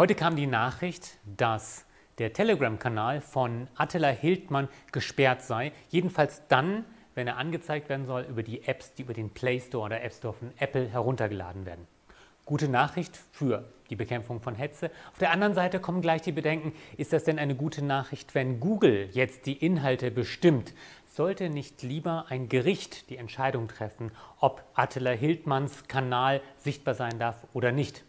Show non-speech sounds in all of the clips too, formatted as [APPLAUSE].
Heute kam die Nachricht, dass der Telegram-Kanal von Attila Hildmann gesperrt sei. Jedenfalls dann, wenn er angezeigt werden soll über die Apps, die über den Play Store oder App Store von Apple heruntergeladen werden. Gute Nachricht für die Bekämpfung von Hetze. Auf der anderen Seite kommen gleich die Bedenken, ist das denn eine gute Nachricht, wenn Google jetzt die Inhalte bestimmt? Sollte nicht lieber ein Gericht die Entscheidung treffen, ob Attila Hildmanns Kanal sichtbar sein darf oder nicht?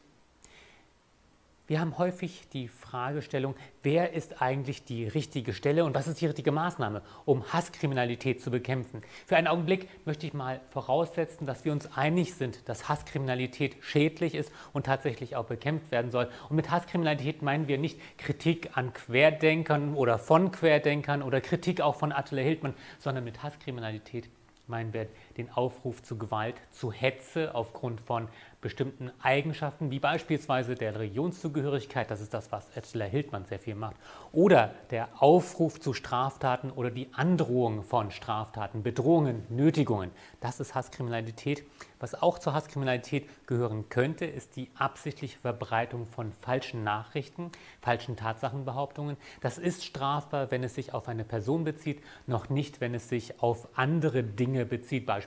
Wir haben häufig die Fragestellung, wer ist eigentlich die richtige Stelle und was ist die richtige Maßnahme, um Hasskriminalität zu bekämpfen. Für einen Augenblick möchte ich mal voraussetzen, dass wir uns einig sind, dass Hasskriminalität schädlich ist und tatsächlich auch bekämpft werden soll. Und mit Hasskriminalität meinen wir nicht Kritik an Querdenkern oder von Querdenkern oder Kritik auch von Attila Hildmann, sondern mit Hasskriminalität meinen wir den Aufruf zu Gewalt, zu Hetze aufgrund von bestimmten Eigenschaften, wie beispielsweise der Religionszugehörigkeit, das ist das, was Attila Hildmann sehr viel macht, oder der Aufruf zu Straftaten oder die Androhung von Straftaten, Bedrohungen, Nötigungen. Das ist Hasskriminalität. Was auch zur Hasskriminalität gehören könnte, ist die absichtliche Verbreitung von falschen Nachrichten, falschen Tatsachenbehauptungen. Das ist strafbar, wenn es sich auf eine Person bezieht, noch nicht, wenn es sich auf andere Dinge bezieht, beispielsweise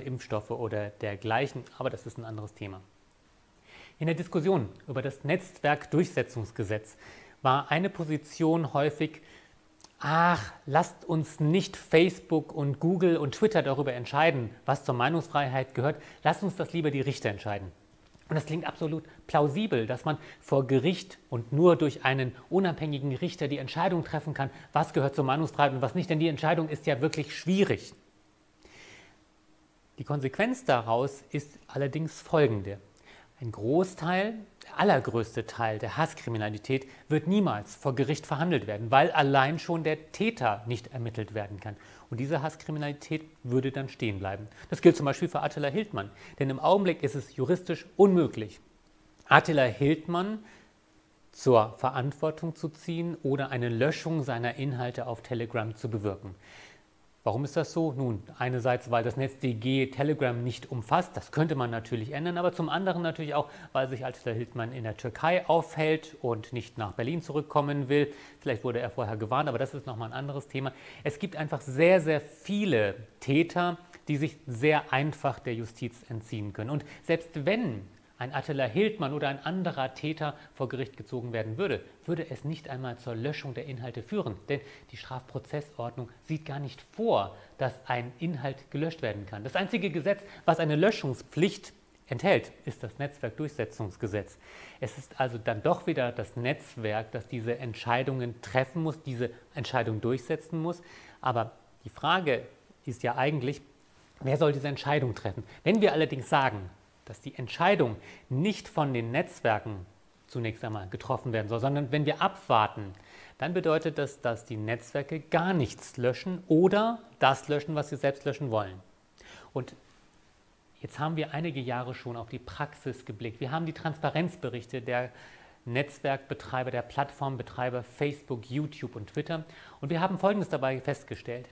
Impfstoffe oder dergleichen. Aber das ist ein anderes Thema. In der Diskussion über das Netzwerkdurchsetzungsgesetz war eine Position häufig, ach, lasst uns nicht Facebook und Google und Twitter darüber entscheiden, was zur Meinungsfreiheit gehört, lasst uns das lieber die Richter entscheiden. Und das klingt absolut plausibel, dass man vor Gericht und nur durch einen unabhängigen Richter die Entscheidung treffen kann, was gehört zur Meinungsfreiheit und was nicht, denn die Entscheidung ist ja wirklich schwierig. Die Konsequenz daraus ist allerdings folgende. Ein Großteil, der allergrößte Teil der Hasskriminalität wird niemals vor Gericht verhandelt werden, weil allein schon der Täter nicht ermittelt werden kann. Und diese Hasskriminalität würde dann stehen bleiben. Das gilt zum Beispiel für Attila Hildmann, denn im Augenblick ist es juristisch unmöglich, Attila Hildmann zur Verantwortung zu ziehen oder eine Löschung seiner Inhalte auf Telegram zu bewirken. Warum ist das so? Nun, einerseits, weil das NetzDG Telegram nicht umfasst, das könnte man natürlich ändern, aber zum anderen natürlich auch, weil sich Attila Hildmann in der Türkei aufhält und nicht nach Berlin zurückkommen will. Vielleicht wurde er vorher gewarnt, aber das ist nochmal ein anderes Thema. Es gibt einfach sehr, sehr viele Täter, die sich sehr einfach der Justiz entziehen können. Und selbst wenn ein Attila Hildmann oder ein anderer Täter vor Gericht gezogen werden würde, würde es nicht einmal zur Löschung der Inhalte führen. Denn die Strafprozessordnung sieht gar nicht vor, dass ein Inhalt gelöscht werden kann. Das einzige Gesetz, was eine Löschungspflicht enthält, ist das Netzwerkdurchsetzungsgesetz. Es ist also dann doch wieder das Netzwerk, das diese Entscheidungen treffen muss, diese Entscheidung durchsetzen muss. Aber die Frage ist ja eigentlich, wer soll diese Entscheidung treffen? Wenn wir allerdings sagen, dass die Entscheidung nicht von den Netzwerken zunächst einmal getroffen werden soll, sondern wenn wir abwarten, dann bedeutet das, dass die Netzwerke gar nichts löschen oder das löschen, was sie selbst löschen wollen. Und jetzt haben wir einige Jahre schon auf die Praxis geblickt. Wir haben die Transparenzberichte der Netzwerkbetreiber, der Plattformbetreiber Facebook, YouTube und Twitter. Und wir haben Folgendes dabei festgestellt.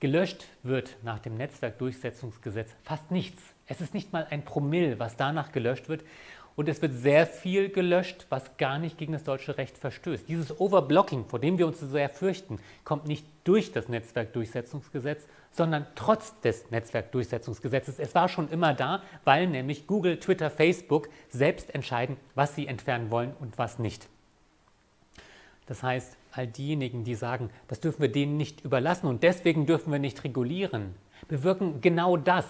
Gelöscht wird nach dem Netzwerkdurchsetzungsgesetz fast nichts. Es ist nicht mal ein Promille, was danach gelöscht wird. Und es wird sehr viel gelöscht, was gar nicht gegen das deutsche Recht verstößt. Dieses Overblocking, vor dem wir uns so sehr fürchten, kommt nicht durch das Netzwerkdurchsetzungsgesetz, sondern trotz des Netzwerkdurchsetzungsgesetzes. Es war schon immer da, weil nämlich Google, Twitter, Facebook selbst entscheiden, was sie entfernen wollen und was nicht. Das heißt, all diejenigen, die sagen, das dürfen wir denen nicht überlassen und deswegen dürfen wir nicht regulieren, bewirken genau das.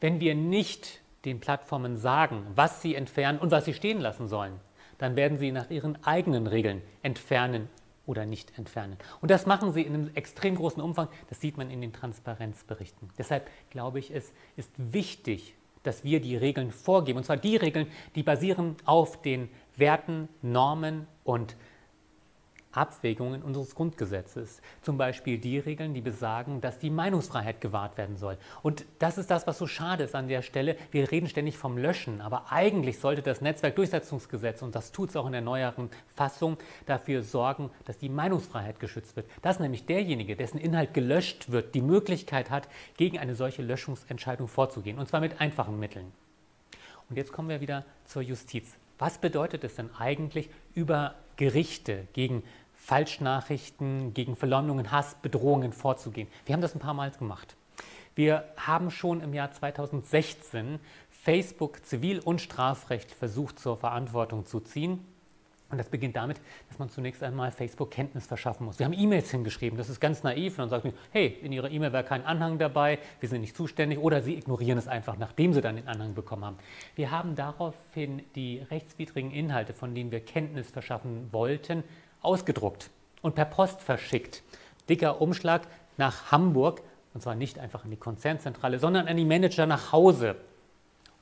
Wenn wir nicht den Plattformen sagen, was sie entfernen und was sie stehen lassen sollen, dann werden sie nach ihren eigenen Regeln entfernen oder nicht entfernen. Und das machen sie in einem extrem großen Umfang. Das sieht man in den Transparenzberichten. Deshalb glaube ich, es ist wichtig, dass wir die Regeln vorgeben. Und zwar die Regeln, die basieren auf den Werten, Normen und Abwägungen unseres Grundgesetzes. Zum Beispiel die Regeln, die besagen, dass die Meinungsfreiheit gewahrt werden soll. Und das ist das, was so schade ist an der Stelle. Wir reden ständig vom Löschen, aber eigentlich sollte das Netzwerkdurchsetzungsgesetz, und das tut es auch in der neueren Fassung, dafür sorgen, dass die Meinungsfreiheit geschützt wird. Dass nämlich derjenige, dessen Inhalt gelöscht wird, die Möglichkeit hat, gegen eine solche Löschungsentscheidung vorzugehen. Und zwar mit einfachen Mitteln. Und jetzt kommen wir wieder zur Justiz. was bedeutet es denn eigentlich, über Gerichte gegen Falschnachrichten, gegen Verleumdungen, Hass, Bedrohungen vorzugehen? Wir haben das ein paar Mal gemacht. Wir haben schon im Jahr 2016 Facebook zivil- und strafrechtlich versucht zur Verantwortung zu ziehen. Und das beginnt damit, dass man zunächst einmal Facebook Kenntnis verschaffen muss. Wir haben E-Mails hingeschrieben, das ist ganz naiv. Und dann sagt man, hey, in Ihrer E-Mail wäre kein Anhang dabei, wir sind nicht zuständig. Oder Sie ignorieren es einfach, nachdem Sie dann den Anhang bekommen haben. Wir haben daraufhin die rechtswidrigen Inhalte, von denen wir Kenntnis verschaffen wollten, ausgedruckt und per Post verschickt. Dicker Umschlag nach Hamburg, und zwar nicht einfach an die Konzernzentrale, sondern an die Manager nach Hause.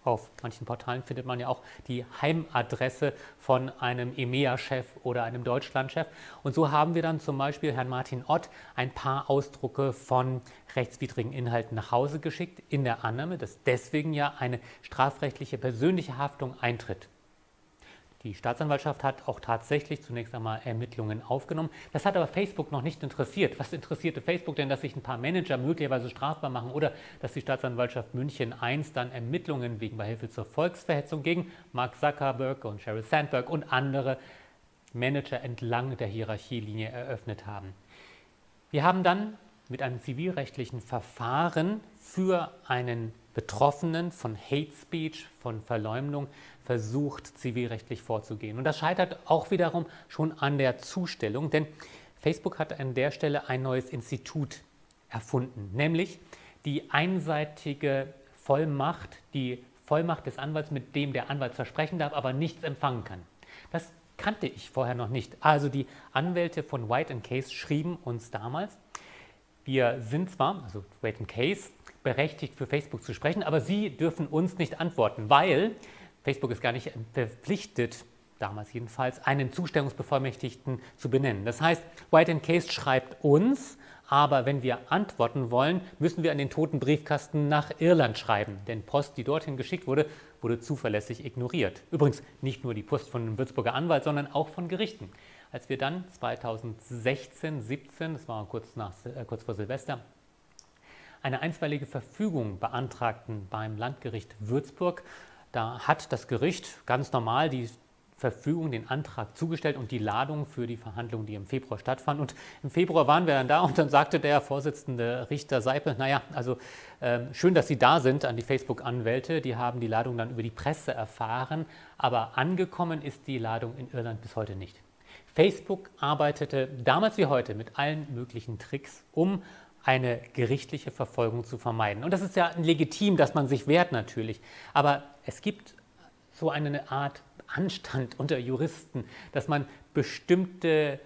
Auf manchen Portalen findet man ja auch die Heimadresse von einem EMEA-Chef oder einem Deutschland-Chef. Und so haben wir dann zum Beispiel Herrn Martin Ott ein paar Ausdrucke von rechtswidrigen Inhalten nach Hause geschickt, in der Annahme, dass deswegen ja eine strafrechtliche persönliche Haftung eintritt. Die Staatsanwaltschaft hat auch tatsächlich zunächst einmal Ermittlungen aufgenommen. Das hat aber Facebook noch nicht interessiert. Was interessierte Facebook denn, dass sich ein paar Manager möglicherweise strafbar machen oder dass die Staatsanwaltschaft München I dann Ermittlungen wegen Beihilfe zur Volksverhetzung gegen Mark Zuckerberg und Sheryl Sandberg und andere Manager entlang der Hierarchielinie eröffnet haben. Wir haben dann mit einem zivilrechtlichen Verfahren für einen Betroffenen von Hate Speech, von Verleumdung versucht, zivilrechtlich vorzugehen. Und das scheitert auch wiederum schon an der Zustellung, denn Facebook hat an der Stelle ein neues Institut erfunden, nämlich die einseitige Vollmacht, die Vollmacht des Anwalts, mit dem der Anwalt versprechen darf, aber nichts empfangen kann. Das kannte ich vorher noch nicht. Also die Anwälte von White Case schrieben uns damals, wir sind zwar, also White Case, berechtigt, für Facebook zu sprechen, aber Sie dürfen uns nicht antworten, weil Facebook ist gar nicht verpflichtet, damals jedenfalls, einen Zustellungsbevollmächtigten zu benennen. Das heißt, White Case schreibt uns, aber wenn wir antworten wollen, müssen wir an den toten Briefkasten nach Irland schreiben. Denn Post, die dorthin geschickt wurde, wurde zuverlässig ignoriert. Übrigens nicht nur die Post von einem Würzburger Anwalt, sondern auch von Gerichten. Als wir dann 2016, 17, das war kurz, nach, äh, kurz vor Silvester, eine einstweilige Verfügung beantragten beim Landgericht Würzburg. Da hat das Gericht ganz normal die Verfügung, den Antrag zugestellt und die Ladung für die Verhandlungen, die im Februar stattfanden. Und im Februar waren wir dann da und dann sagte der Vorsitzende Richter Seipel, naja, also äh, schön, dass Sie da sind an die Facebook-Anwälte. Die haben die Ladung dann über die Presse erfahren, aber angekommen ist die Ladung in Irland bis heute nicht. Facebook arbeitete damals wie heute mit allen möglichen Tricks, um eine gerichtliche Verfolgung zu vermeiden. Und das ist ja legitim, dass man sich wehrt natürlich. Aber es gibt so eine Art Anstand [LAUGHS] unter Juristen, dass man bestimmte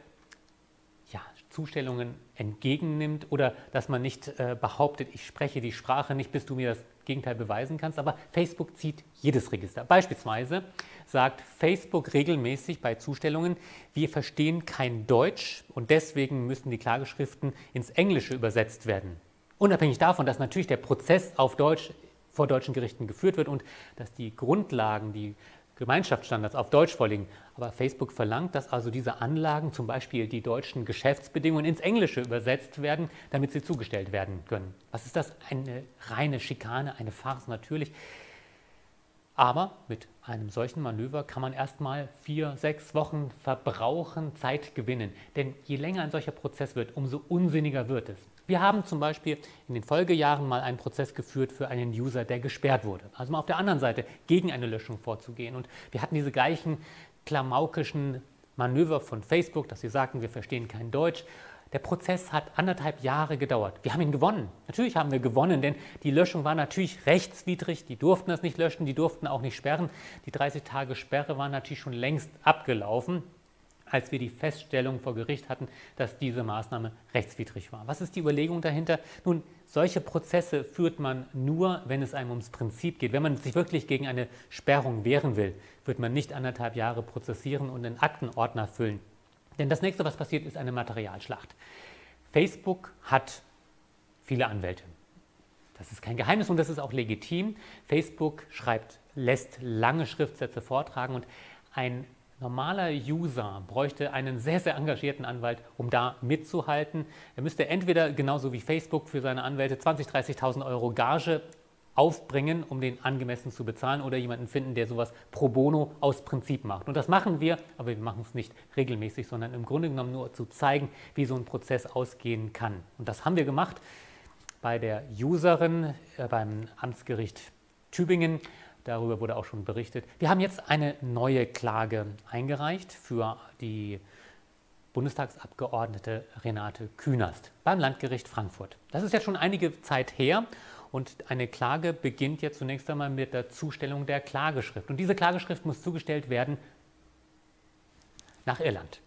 ja, Zustellungen entgegennimmt oder dass man nicht äh, behauptet, ich spreche die Sprache nicht, bis du mir das Gegenteil beweisen kannst. Aber Facebook zieht jedes Register. Beispielsweise sagt Facebook regelmäßig bei Zustellungen, wir verstehen kein Deutsch und deswegen müssen die Klageschriften ins Englische übersetzt werden. Unabhängig davon, dass natürlich der Prozess auf Deutsch vor deutschen Gerichten geführt wird und dass die Grundlagen, die Gemeinschaftsstandards auf Deutsch vorliegen. Aber Facebook verlangt, dass also diese Anlagen, zum Beispiel die deutschen Geschäftsbedingungen, ins Englische übersetzt werden, damit sie zugestellt werden können. Was ist das? Eine reine Schikane, eine Farce natürlich. Aber mit einem solchen Manöver kann man erstmal vier, sechs Wochen verbrauchen, Zeit gewinnen. Denn je länger ein solcher Prozess wird, umso unsinniger wird es. Wir haben zum Beispiel in den Folgejahren mal einen Prozess geführt für einen User, der gesperrt wurde. Also mal auf der anderen Seite gegen eine Löschung vorzugehen. Und wir hatten diese gleichen klamaukischen Manöver von Facebook, dass sie sagten, wir verstehen kein Deutsch. Der Prozess hat anderthalb Jahre gedauert. Wir haben ihn gewonnen. Natürlich haben wir gewonnen, denn die Löschung war natürlich rechtswidrig. Die durften das nicht löschen, die durften auch nicht sperren. Die 30 Tage Sperre waren natürlich schon längst abgelaufen als wir die Feststellung vor Gericht hatten, dass diese Maßnahme rechtswidrig war. Was ist die Überlegung dahinter? Nun, solche Prozesse führt man nur, wenn es einem ums Prinzip geht. Wenn man sich wirklich gegen eine Sperrung wehren will, wird man nicht anderthalb Jahre prozessieren und einen Aktenordner füllen. Denn das nächste, was passiert, ist eine Materialschlacht. Facebook hat viele Anwälte. Das ist kein Geheimnis und das ist auch legitim. Facebook schreibt, lässt lange Schriftsätze vortragen und ein normaler User bräuchte einen sehr, sehr engagierten Anwalt, um da mitzuhalten. Er müsste entweder genauso wie Facebook für seine Anwälte 20.000, 30.000 Euro Gage aufbringen, um den angemessen zu bezahlen oder jemanden finden, der sowas pro bono aus Prinzip macht. Und das machen wir, aber wir machen es nicht regelmäßig, sondern im Grunde genommen nur zu zeigen, wie so ein Prozess ausgehen kann. Und das haben wir gemacht bei der Userin äh, beim Amtsgericht Tübingen. Darüber wurde auch schon berichtet. Wir haben jetzt eine neue Klage eingereicht für die Bundestagsabgeordnete Renate Künast beim Landgericht Frankfurt. Das ist jetzt schon einige Zeit her und eine Klage beginnt jetzt zunächst einmal mit der Zustellung der Klageschrift. Und diese Klageschrift muss zugestellt werden nach Irland.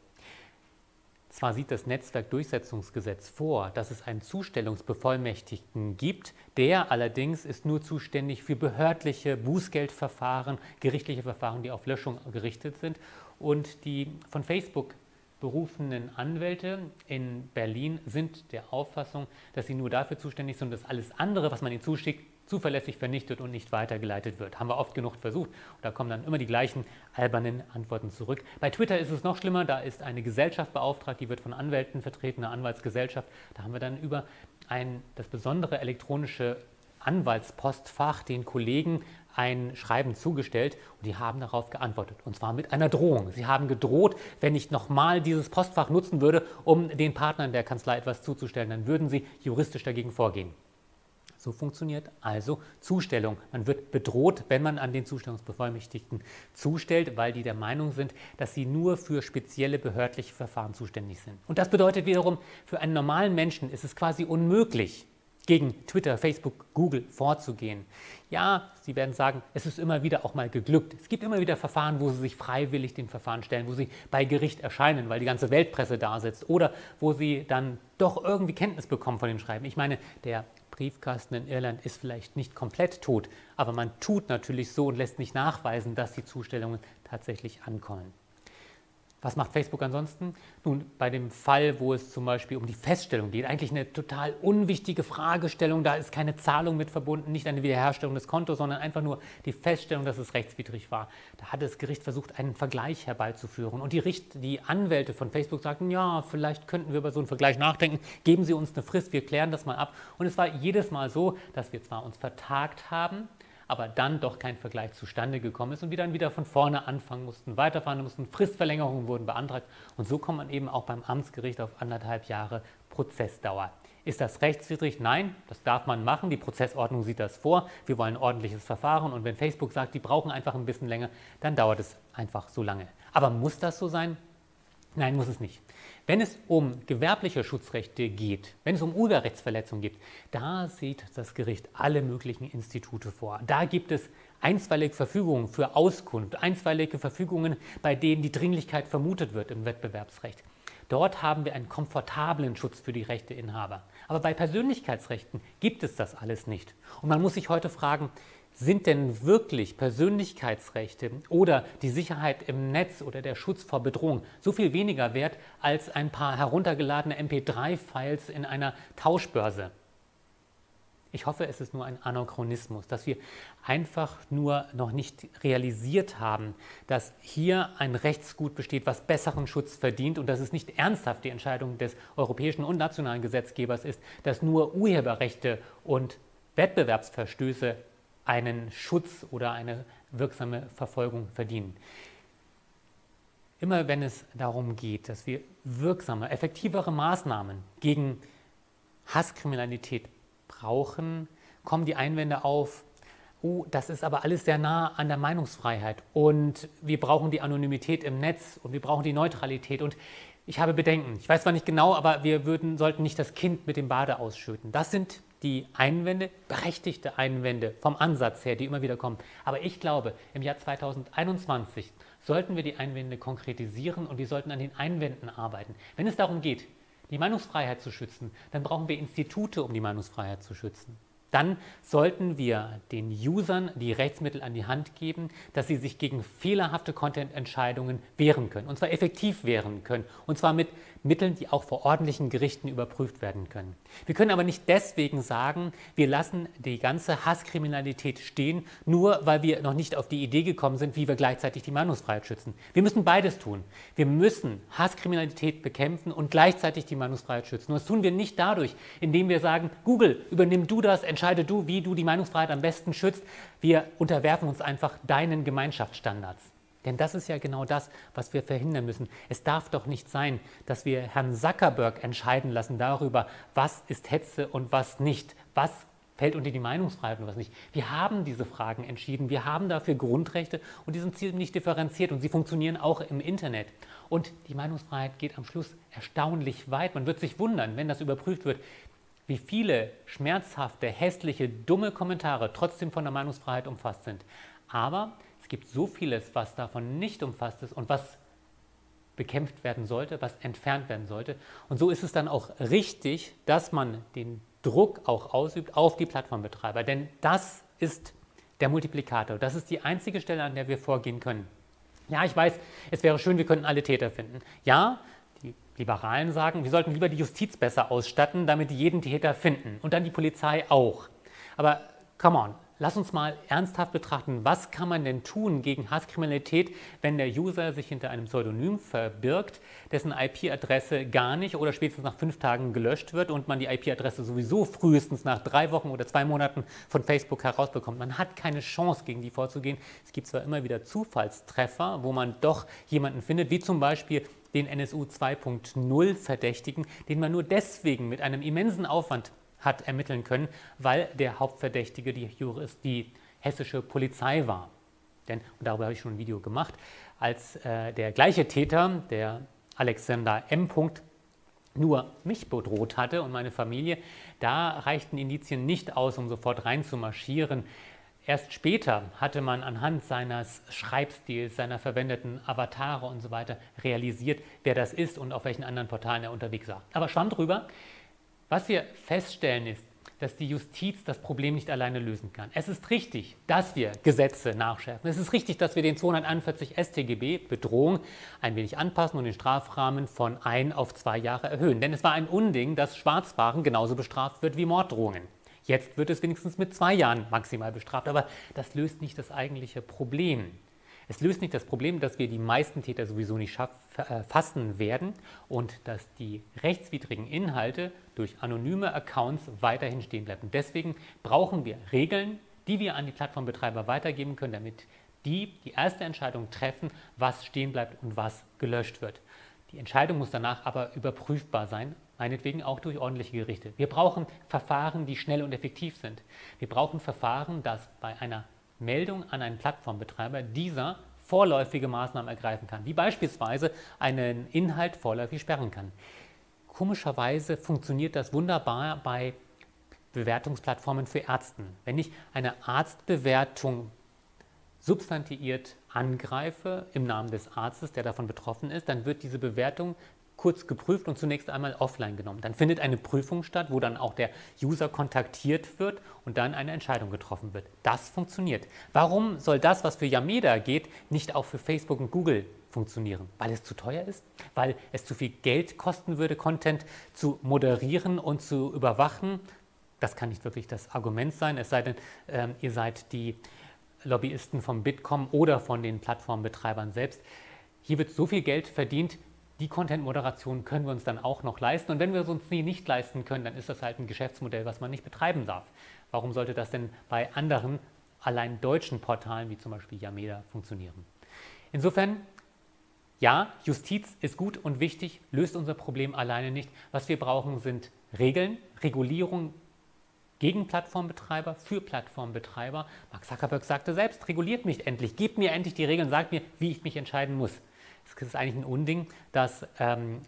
Zwar sieht das Netzwerkdurchsetzungsgesetz vor, dass es einen Zustellungsbevollmächtigten gibt, der allerdings ist nur zuständig für behördliche Bußgeldverfahren, gerichtliche Verfahren, die auf Löschung gerichtet sind. Und die von Facebook berufenen Anwälte in Berlin sind der Auffassung, dass sie nur dafür zuständig sind, dass alles andere, was man ihnen zuschickt, zuverlässig vernichtet und nicht weitergeleitet wird. Haben wir oft genug versucht und da kommen dann immer die gleichen albernen Antworten zurück. Bei Twitter ist es noch schlimmer, da ist eine Gesellschaft beauftragt, die wird von Anwälten vertreten, eine Anwaltsgesellschaft. Da haben wir dann über ein, das besondere elektronische Anwaltspostfach den Kollegen ein Schreiben zugestellt und die haben darauf geantwortet. Und zwar mit einer Drohung. Sie haben gedroht, wenn ich nochmal dieses Postfach nutzen würde, um den Partnern der Kanzlei etwas zuzustellen, dann würden sie juristisch dagegen vorgehen. So funktioniert also Zustellung. Man wird bedroht, wenn man an den Zustellungsbevollmächtigten zustellt, weil die der Meinung sind, dass sie nur für spezielle behördliche Verfahren zuständig sind. Und das bedeutet wiederum, für einen normalen Menschen ist es quasi unmöglich, gegen Twitter, Facebook, Google vorzugehen. Ja, Sie werden sagen, es ist immer wieder auch mal geglückt. Es gibt immer wieder Verfahren, wo Sie sich freiwillig dem Verfahren stellen, wo Sie bei Gericht erscheinen, weil die ganze Weltpresse da sitzt oder wo Sie dann doch irgendwie Kenntnis bekommen von dem Schreiben. Ich meine, der Briefkasten in Irland ist vielleicht nicht komplett tot, aber man tut natürlich so und lässt nicht nachweisen, dass die Zustellungen tatsächlich ankommen. Was macht Facebook ansonsten? Nun, bei dem Fall, wo es zum Beispiel um die Feststellung geht, eigentlich eine total unwichtige Fragestellung, da ist keine Zahlung mit verbunden, nicht eine Wiederherstellung des Kontos, sondern einfach nur die Feststellung, dass es rechtswidrig war. Da hat das Gericht versucht, einen Vergleich herbeizuführen. Und die, Richt die Anwälte von Facebook sagten, ja, vielleicht könnten wir über so einen Vergleich nachdenken, geben Sie uns eine Frist, wir klären das mal ab. Und es war jedes Mal so, dass wir zwar uns vertagt haben, aber dann doch kein Vergleich zustande gekommen ist und wir dann wieder von vorne anfangen mussten, weiterfahren mussten, Fristverlängerungen wurden beantragt und so kommt man eben auch beim Amtsgericht auf anderthalb Jahre Prozessdauer. Ist das rechtswidrig? Nein, das darf man machen. Die Prozessordnung sieht das vor. Wir wollen ein ordentliches Verfahren und wenn Facebook sagt, die brauchen einfach ein bisschen länger, dann dauert es einfach so lange. Aber muss das so sein? Nein, muss es nicht. Wenn es um gewerbliche Schutzrechte geht, wenn es um Urheberrechtsverletzungen geht, da sieht das Gericht alle möglichen Institute vor. Da gibt es einstweilige Verfügungen für Auskunft, einstweilige Verfügungen, bei denen die Dringlichkeit vermutet wird im Wettbewerbsrecht. Dort haben wir einen komfortablen Schutz für die Rechteinhaber. Aber bei Persönlichkeitsrechten gibt es das alles nicht. Und man muss sich heute fragen, sind denn wirklich Persönlichkeitsrechte oder die Sicherheit im Netz oder der Schutz vor Bedrohung so viel weniger wert als ein paar heruntergeladene MP3-Files in einer Tauschbörse? Ich hoffe, es ist nur ein Anachronismus, dass wir einfach nur noch nicht realisiert haben, dass hier ein Rechtsgut besteht, was besseren Schutz verdient und dass es nicht ernsthaft die Entscheidung des europäischen und nationalen Gesetzgebers ist, dass nur Urheberrechte und Wettbewerbsverstöße einen Schutz oder eine wirksame Verfolgung verdienen. Immer wenn es darum geht, dass wir wirksame, effektivere Maßnahmen gegen Hasskriminalität brauchen, kommen die Einwände auf, oh, das ist aber alles sehr nah an der Meinungsfreiheit und wir brauchen die Anonymität im Netz und wir brauchen die Neutralität und ich habe Bedenken. Ich weiß zwar nicht genau, aber wir würden, sollten nicht das Kind mit dem Bade ausschütten. Das sind die Einwände, berechtigte Einwände vom Ansatz her, die immer wieder kommen. Aber ich glaube, im Jahr 2021 sollten wir die Einwände konkretisieren und wir sollten an den Einwänden arbeiten. Wenn es darum geht, die Meinungsfreiheit zu schützen, dann brauchen wir Institute, um die Meinungsfreiheit zu schützen dann sollten wir den Usern die Rechtsmittel an die Hand geben, dass sie sich gegen fehlerhafte Content-Entscheidungen wehren können. Und zwar effektiv wehren können. Und zwar mit Mitteln, die auch vor ordentlichen Gerichten überprüft werden können. Wir können aber nicht deswegen sagen, wir lassen die ganze Hasskriminalität stehen, nur weil wir noch nicht auf die Idee gekommen sind, wie wir gleichzeitig die Meinungsfreiheit schützen. Wir müssen beides tun. Wir müssen Hasskriminalität bekämpfen und gleichzeitig die Meinungsfreiheit schützen. Und das tun wir nicht dadurch, indem wir sagen, Google, übernimm du das, entscheide Entscheide du, wie du die Meinungsfreiheit am besten schützt. Wir unterwerfen uns einfach deinen Gemeinschaftsstandards. Denn das ist ja genau das, was wir verhindern müssen. Es darf doch nicht sein, dass wir Herrn Zuckerberg entscheiden lassen darüber, was ist Hetze und was nicht, was fällt unter die Meinungsfreiheit und was nicht. Wir haben diese Fragen entschieden, wir haben dafür Grundrechte und die sind ziemlich differenziert und sie funktionieren auch im Internet. Und die Meinungsfreiheit geht am Schluss erstaunlich weit. Man wird sich wundern, wenn das überprüft wird, wie viele schmerzhafte, hässliche, dumme Kommentare trotzdem von der Meinungsfreiheit umfasst sind. Aber es gibt so vieles, was davon nicht umfasst ist und was bekämpft werden sollte, was entfernt werden sollte. Und so ist es dann auch richtig, dass man den Druck auch ausübt auf die Plattformbetreiber. Denn das ist der Multiplikator. Das ist die einzige Stelle, an der wir vorgehen können. Ja, ich weiß, es wäre schön, wir könnten alle Täter finden. Ja, Liberalen sagen, wir sollten lieber die Justiz besser ausstatten, damit die jeden Täter finden. Und dann die Polizei auch. Aber come on, Lass uns mal ernsthaft betrachten, was kann man denn tun gegen Hasskriminalität, wenn der User sich hinter einem Pseudonym verbirgt, dessen IP-Adresse gar nicht oder spätestens nach fünf Tagen gelöscht wird und man die IP-Adresse sowieso frühestens nach drei Wochen oder zwei Monaten von Facebook herausbekommt. Man hat keine Chance, gegen die vorzugehen. Es gibt zwar immer wieder Zufallstreffer, wo man doch jemanden findet, wie zum Beispiel den NSU 2.0 Verdächtigen, den man nur deswegen mit einem immensen Aufwand hat ermitteln können, weil der Hauptverdächtige die, Jurist, die hessische Polizei war. Denn, und darüber habe ich schon ein Video gemacht, als äh, der gleiche Täter, der Alexander M. nur mich bedroht hatte und meine Familie, da reichten Indizien nicht aus, um sofort reinzumarschieren. Erst später hatte man anhand seines Schreibstils, seiner verwendeten Avatare und so weiter realisiert, wer das ist und auf welchen anderen Portalen er unterwegs war. Aber schwamm drüber. Was wir feststellen ist, dass die Justiz das Problem nicht alleine lösen kann. Es ist richtig, dass wir Gesetze nachschärfen. Es ist richtig, dass wir den 241 StGB Bedrohung ein wenig anpassen und den Strafrahmen von ein auf zwei Jahre erhöhen. Denn es war ein Unding, dass Schwarzwaren genauso bestraft wird wie Morddrohungen. Jetzt wird es wenigstens mit zwei Jahren maximal bestraft, aber das löst nicht das eigentliche Problem. Es löst nicht das Problem, dass wir die meisten Täter sowieso nicht äh, fassen werden und dass die rechtswidrigen Inhalte durch anonyme Accounts weiterhin stehen bleiben. deswegen brauchen wir Regeln, die wir an die Plattformbetreiber weitergeben können, damit die die erste Entscheidung treffen, was stehen bleibt und was gelöscht wird. Die Entscheidung muss danach aber überprüfbar sein, meinetwegen auch durch ordentliche Gerichte. Wir brauchen Verfahren, die schnell und effektiv sind. Wir brauchen Verfahren, dass bei einer Meldung an einen Plattformbetreiber dieser vorläufige Maßnahmen ergreifen kann, wie beispielsweise einen Inhalt vorläufig sperren kann. Komischerweise funktioniert das wunderbar bei Bewertungsplattformen für Ärzten. Wenn ich eine Arztbewertung substantiiert angreife im Namen des Arztes, der davon betroffen ist, dann wird diese Bewertung kurz geprüft und zunächst einmal offline genommen. Dann findet eine Prüfung statt, wo dann auch der User kontaktiert wird und dann eine Entscheidung getroffen wird. Das funktioniert. Warum soll das, was für Yameda geht, nicht auch für Facebook und Google funktionieren? Weil es zu teuer ist? Weil es zu viel Geld kosten würde, Content zu moderieren und zu überwachen? Das kann nicht wirklich das Argument sein, es sei denn, äh, ihr seid die Lobbyisten vom Bitkom oder von den Plattformbetreibern selbst. Hier wird so viel Geld verdient, die Content-Moderation können wir uns dann auch noch leisten. Und wenn wir es uns nie nicht leisten können, dann ist das halt ein Geschäftsmodell, was man nicht betreiben darf. Warum sollte das denn bei anderen, allein deutschen Portalen wie zum Beispiel Yameda funktionieren? Insofern, ja, Justiz ist gut und wichtig, löst unser Problem alleine nicht. Was wir brauchen, sind Regeln, Regulierung gegen Plattformbetreiber, für Plattformbetreiber. Mark Zuckerberg sagte selbst, reguliert mich endlich, gebt mir endlich die Regeln, sagt mir, wie ich mich entscheiden muss. Es ist eigentlich ein Unding, dass ähm,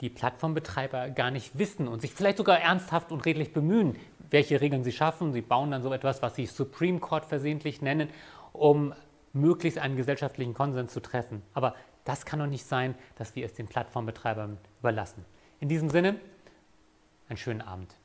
die Plattformbetreiber gar nicht wissen und sich vielleicht sogar ernsthaft und redlich bemühen, welche Regeln sie schaffen. Sie bauen dann so etwas, was sie Supreme Court versehentlich nennen, um möglichst einen gesellschaftlichen Konsens zu treffen. Aber das kann doch nicht sein, dass wir es den Plattformbetreibern überlassen. In diesem Sinne, einen schönen Abend.